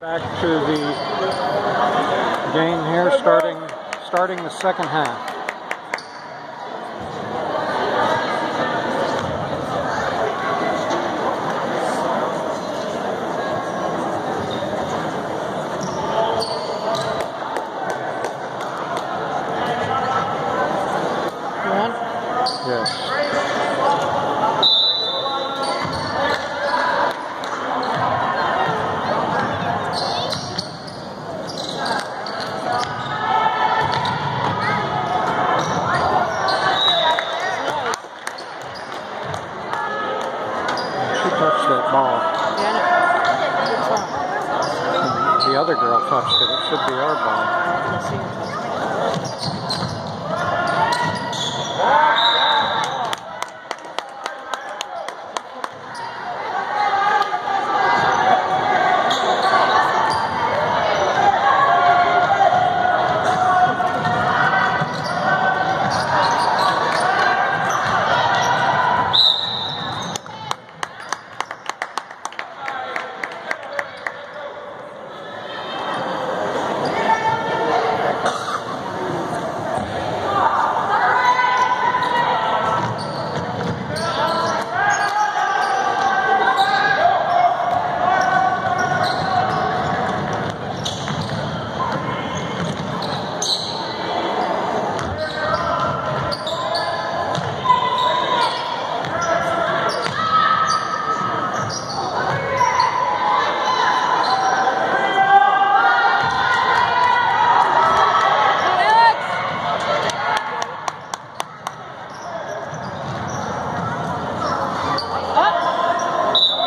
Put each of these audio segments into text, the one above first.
Back to the game here, starting starting the second half. Yes. She touched that ball. The other girl touched it. It should be our ball.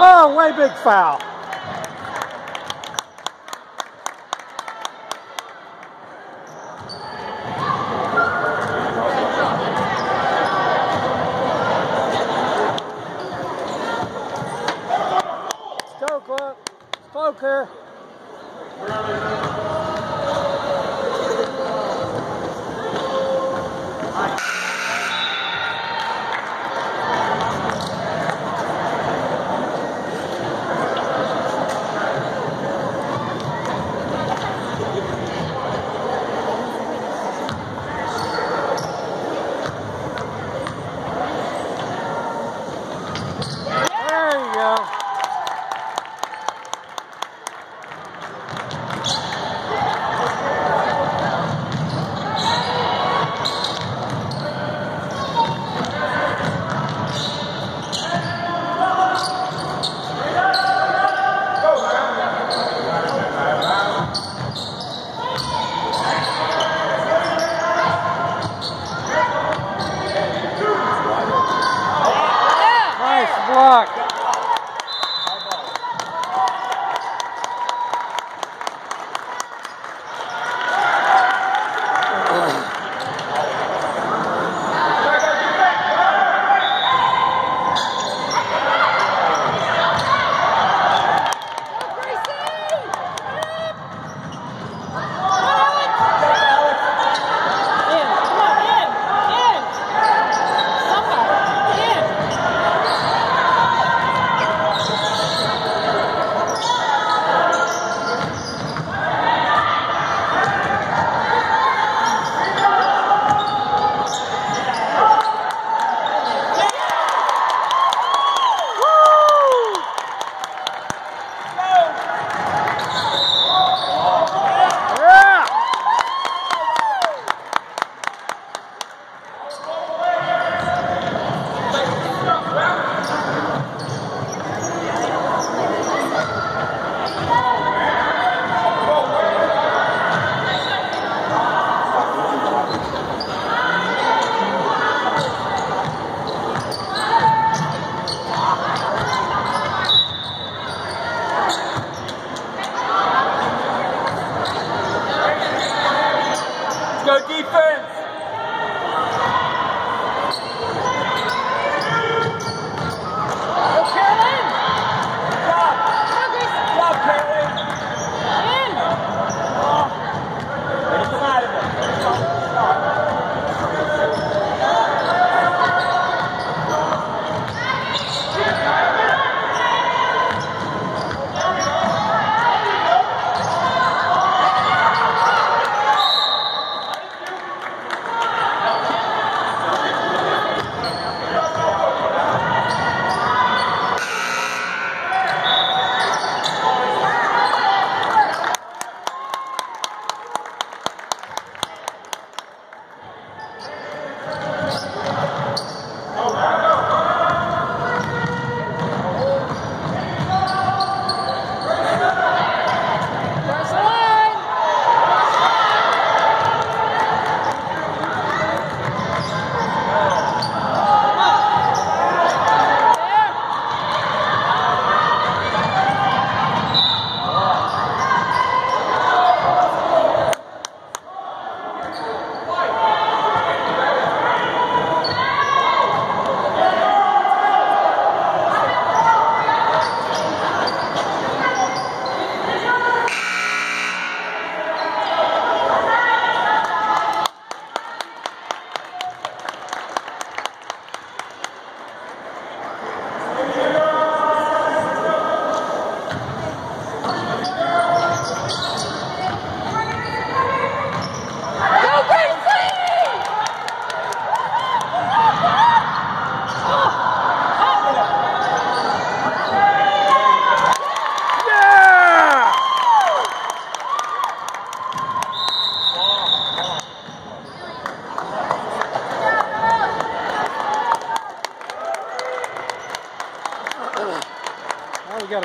Oh, way big foul.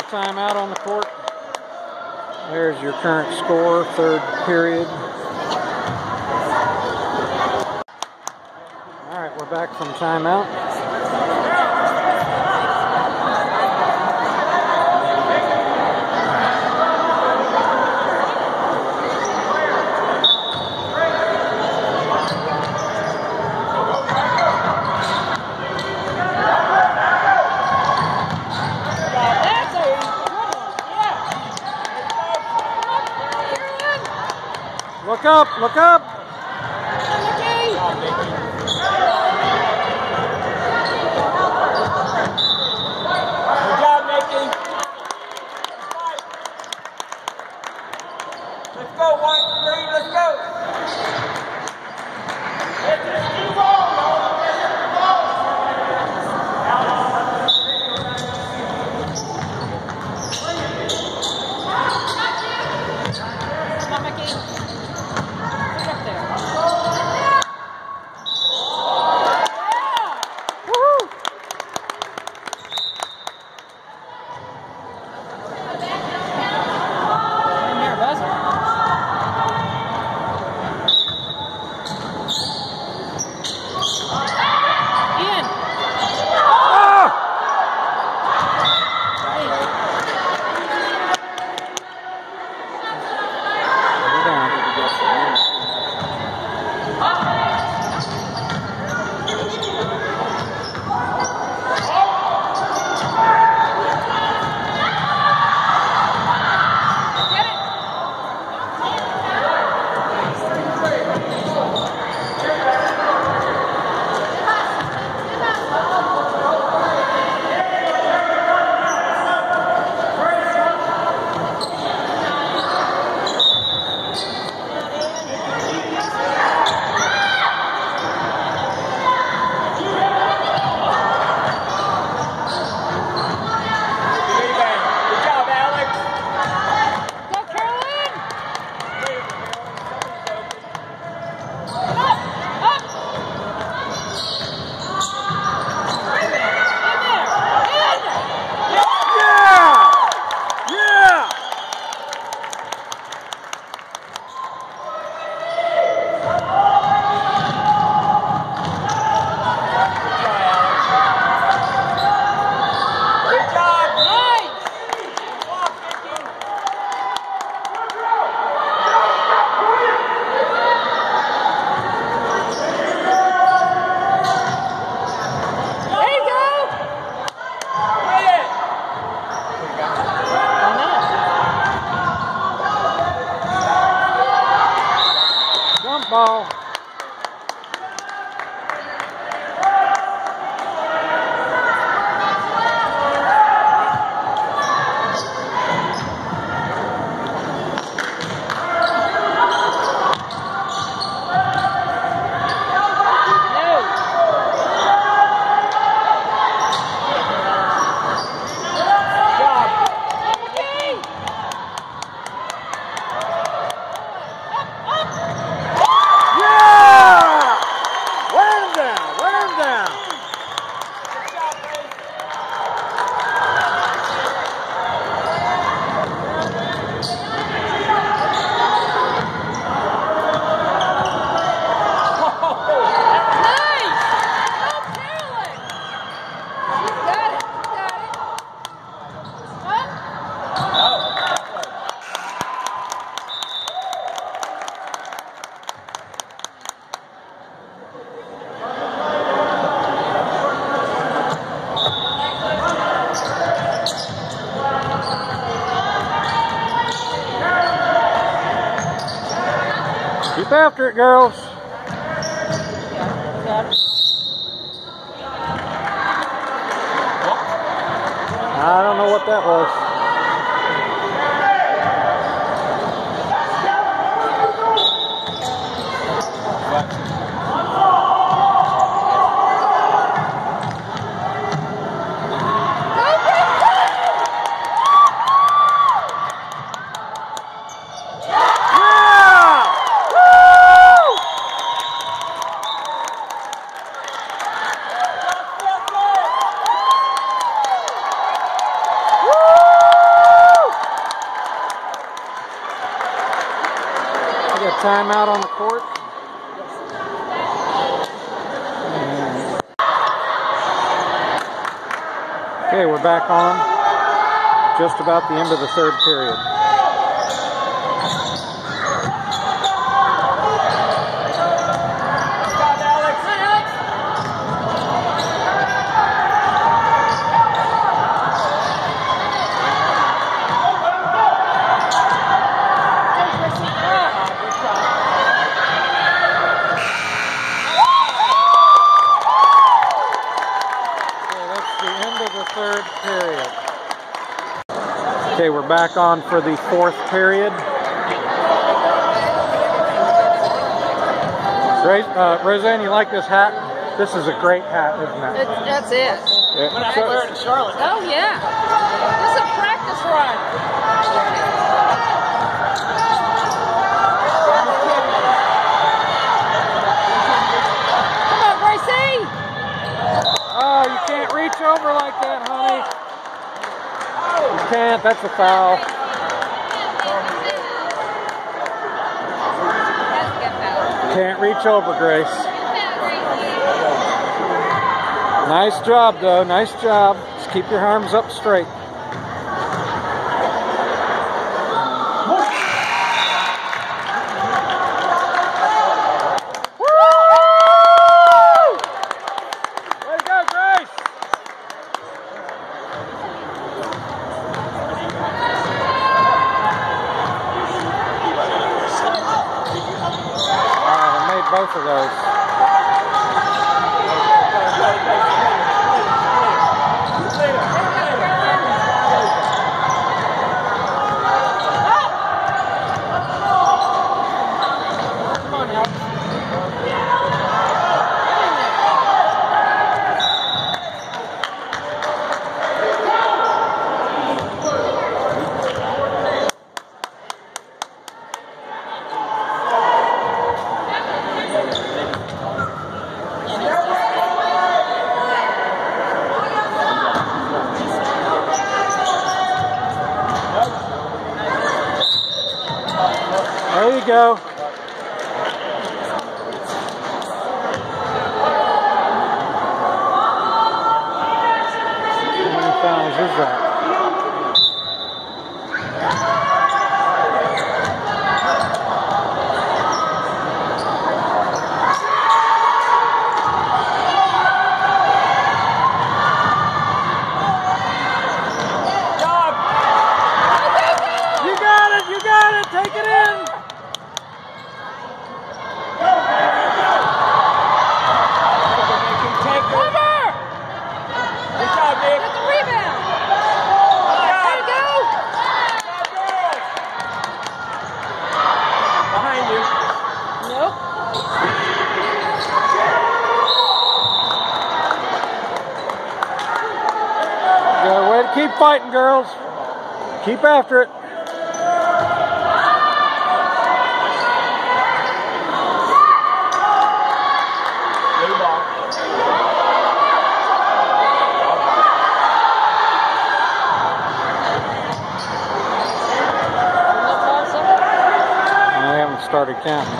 time out on the court. There's your current score, third period. All right, we're back from timeout. up, look up. 猫。after it, girls. I don't know what that was. Timeout on the court. Okay, we're back on. Just about the end of the third period. Okay, that's the end of the third period. Okay, we're back on for the fourth period. Great, uh, Roseanne, you like this hat? This is a great hat, isn't it? It's, that's it. Yeah. When I wear it in Charlotte. Oh yeah. This is a practice run. Come on, Gracie. Oh, you can't reach over like that, honey. Can't. That's a foul. Can't reach over, Grace. Nice job, though. Nice job. Just keep your arms up straight. Keep after it. Started counting.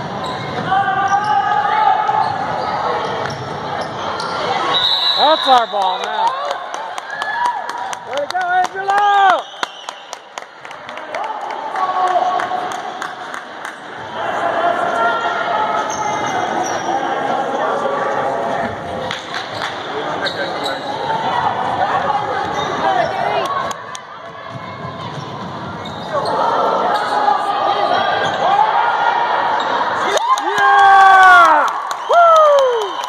That's our ball now. Way to go, Angelo! Yeah! Woo!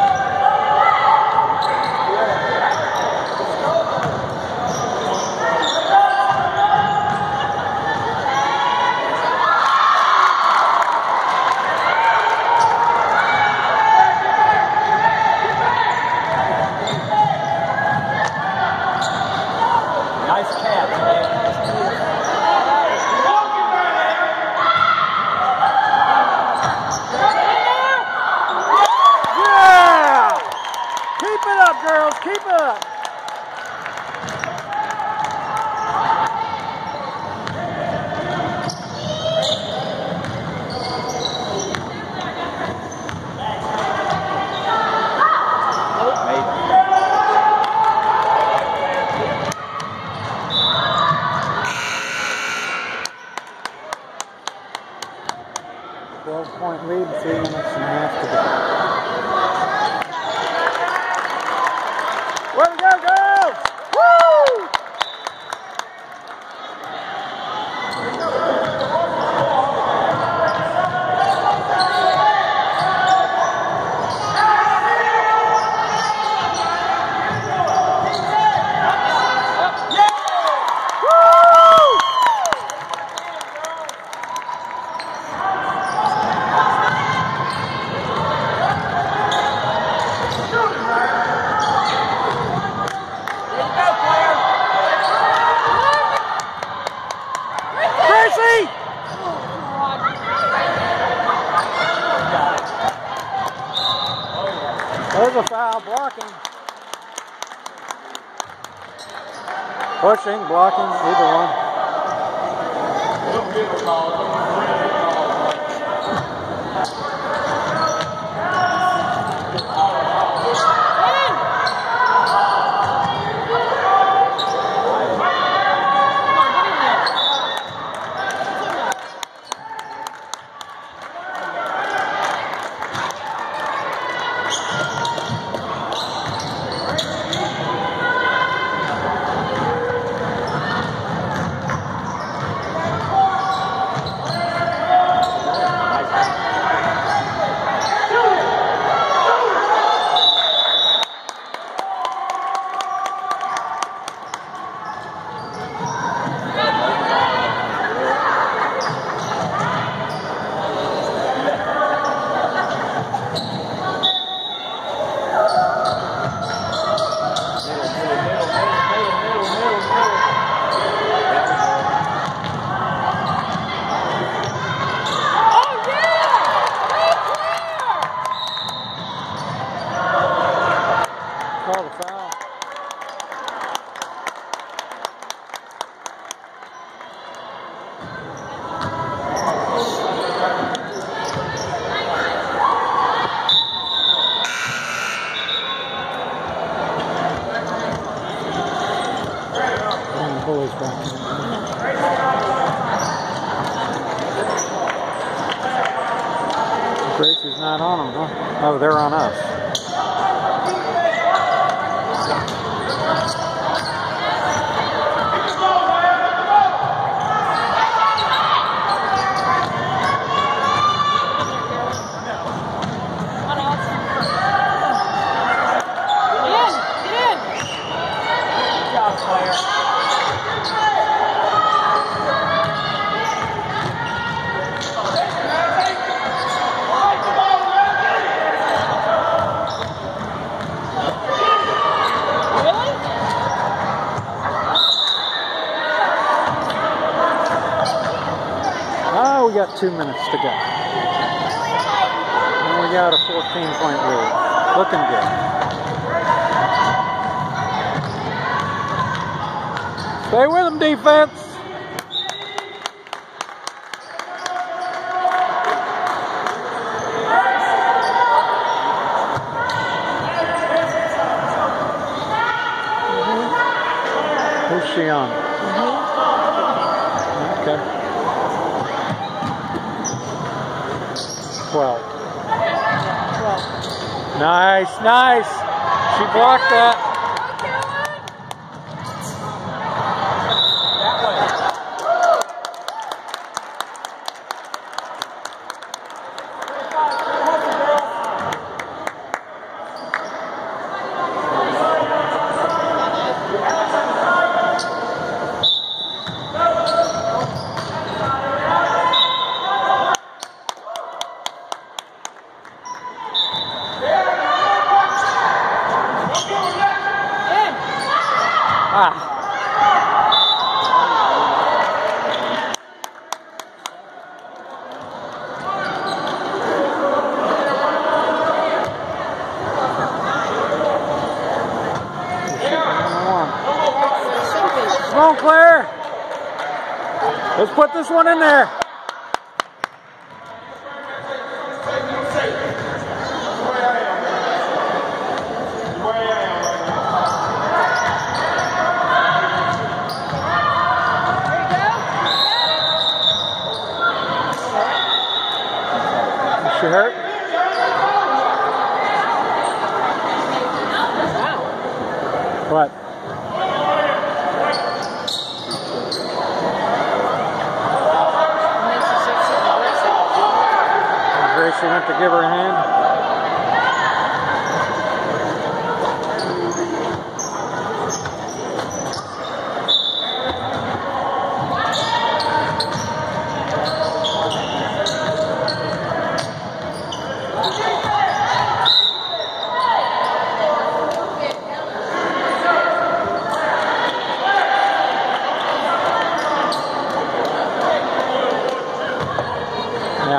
Nice catch, Nick. Yeah! girls. Keep up. Twelve point lead, three minutes and a half to go. Way to go, girls! Woo! Woo! Go, player. Gracie! Foul blocking. Pushing, blocking, either one. Oh, yeah! Go Call the foul. Bring the bullies back. Gracie's not on Oh, they're on us. Two minutes to go. And we got a 14 point lead. Looking good. Stay with them, defense. Nice. She blocked that. one in there.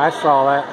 I saw that.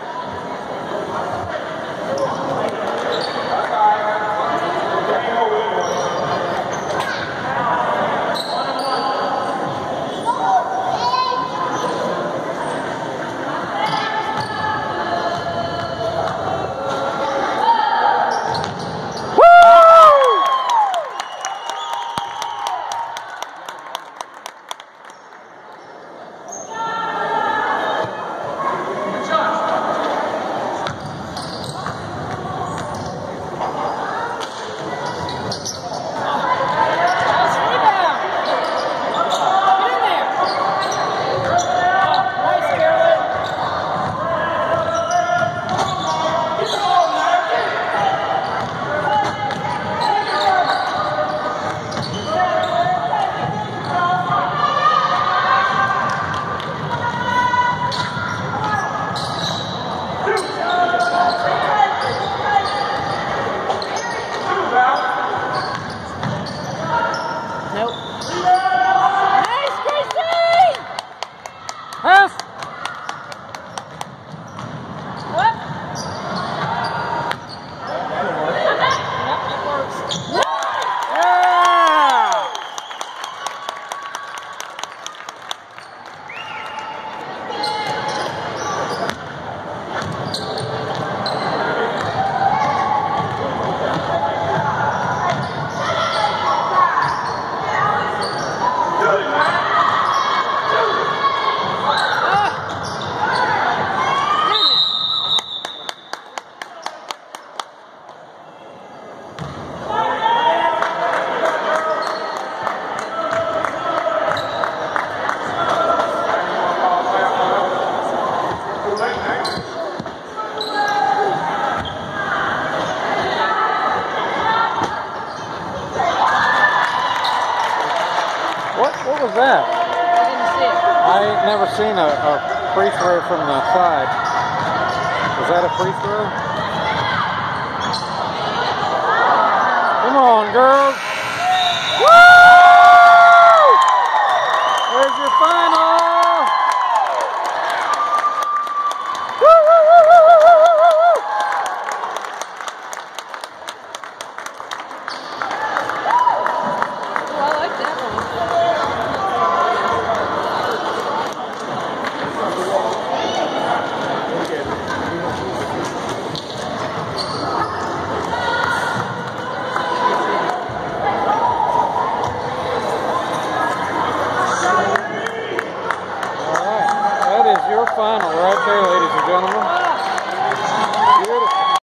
from uh, the side. Is that a free throw? Come on, girls. Woo! There's your final.